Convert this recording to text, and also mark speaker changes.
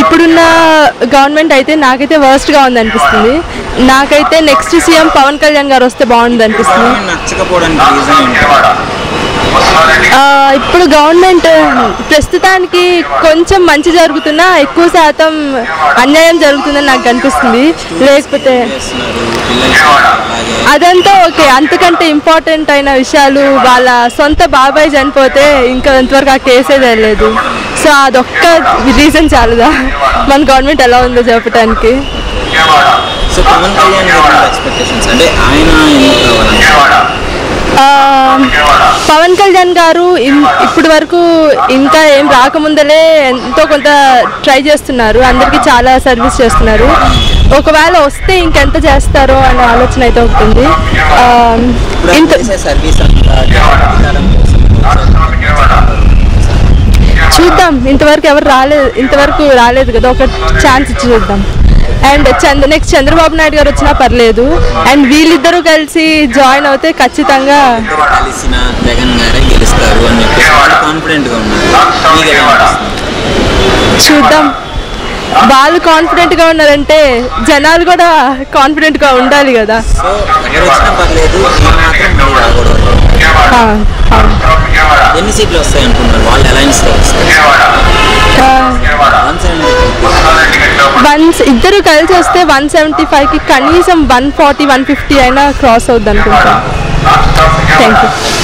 Speaker 1: ఇప్పుడున్న గవర్నమెంట్ అయితే నాకైతే వర్స్ట్గా ఉంది అనిపిస్తుంది నాకైతే నెక్స్ట్ సీఎం పవన్ కళ్యాణ్ గారు వస్తే బాగుంది అనిపిస్తుంది ఇప్పుడు గవర్నమెంట్ ప్రస్తుతానికి కొంచెం మంచి జరుగుతున్నా ఎక్కువ శాతం అన్యాయం జరుగుతుందని నాకు అనిపిస్తుంది. లేకపోతే అదంతా ఓకే. అంతకంటే ఇంపార్టెంట్ అయిన విషయాలు వాళ్ళ సొంత బాబాయ్ చనిపోతే ఇంకా ఇంతవరకు ఆ కేసే తెలియదు సో అదొక్క రీజన్ చాలదా? మన గవర్నమెంట్ ఎలా ఉందో చెప్పడానికి
Speaker 2: సో పవన్ కళ్యాణ్ ఎక్స్పెక్టేషన్స్ అంటే ఆయన
Speaker 1: పవన్ కళ్యాణ్ గారు ఇన్- ఇప్పటి వరకు ఇంకా ఏం రాకముందలే ఎంతో కొంత ట్రై చేస్తున్నారు. అందరికీ చాలా సర్వీస్ చేస్తున్నారు. ఒకవేళ వస్తే ఇంకెంత చేస్తారో అనే ఆలోచన అయితే
Speaker 2: ఆయన
Speaker 1: ఇంత చూద్దాం. ఇంతవరకు ఎవరు రాలేదు ఇంతవరకు రాలేదు కదా. ఒక ఛాన్స్ ఇచ్చి చూద్దాం. అండ్ చంద్ర నెక్స్ట్ చంద్రబాబు నాయుడు గారు వచ్చినా పర్లేదు. అండ్ వీళ్ళిద్దరూ కలిసి జాయిన్ అవుతే ఖచ్చితంగా
Speaker 2: ఇద్దరు కలిసిన జగన్ గారే గెలుస్తారు అని చెప్పేసి వాళ్ళు కాన్ఫిడెంట్గా ఉన్నారు
Speaker 1: చూద్దాం. వాళ్ళు కాన్ఫిడెంట్గా ఉన్నారంటే జనాలు కూడా కాన్ఫిడెంట్గా ఉండాలి కదా.
Speaker 2: ఎన్ని సీట్లు వస్తాయి అనుకున్నారు వాళ్ళు అలయన్స్
Speaker 1: వన్ ఇద్దరు కలిసి వస్తే వన్ సెవెంటీ ఫైవ్కి కనీసం వన్ ఫార్టీ వన్ ఫిఫ్టీ అయినా క్రాస్ అవుద్ది అనుకుంటాను థ్యాంక్ యూ